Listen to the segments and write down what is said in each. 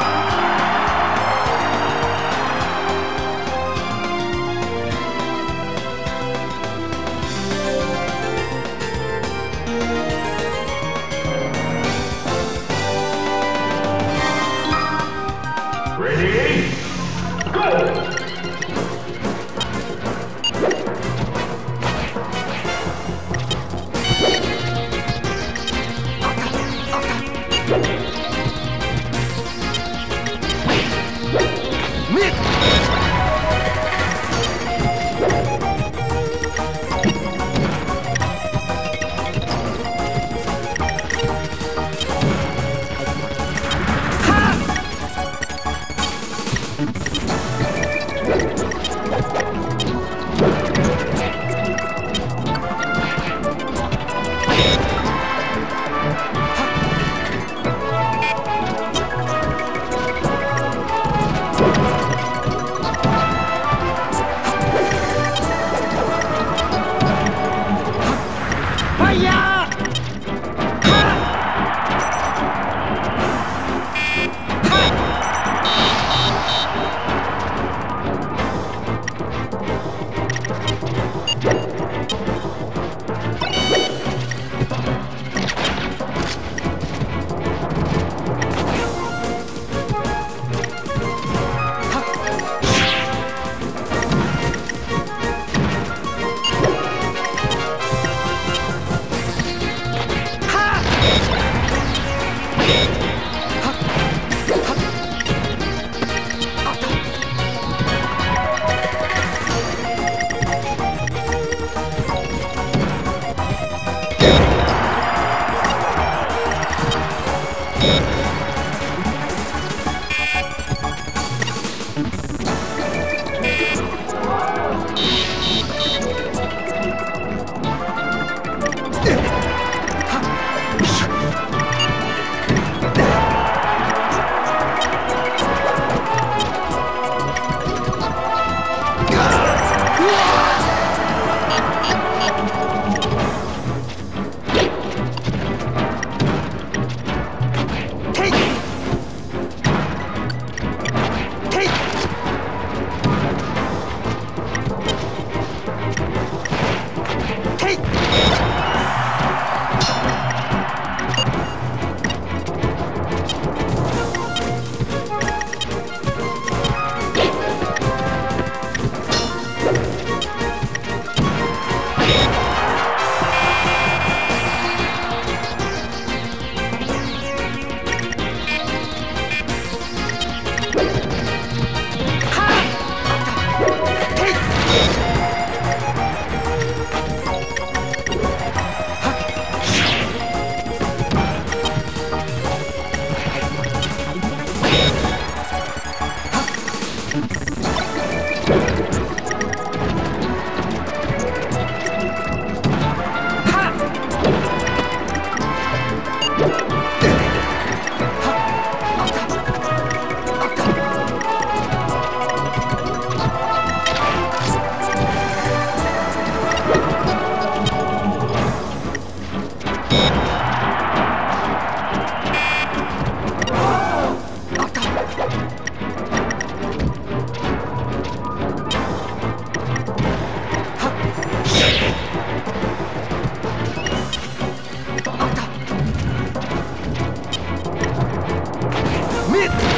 Bye. れ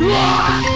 Wow.